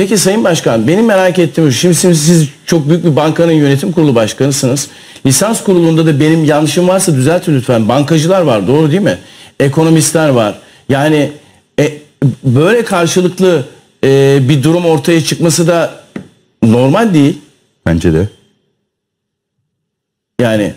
Peki Sayın Başkan benim merak ettiğim şu, şimdi siz, siz çok büyük bir bankanın yönetim kurulu başkanısınız. Lisans kurulunda da benim yanlışım varsa düzeltin lütfen. Bankacılar var doğru değil mi? Ekonomistler var. Yani e, böyle karşılıklı e, bir durum ortaya çıkması da normal değil. Bence de. Yani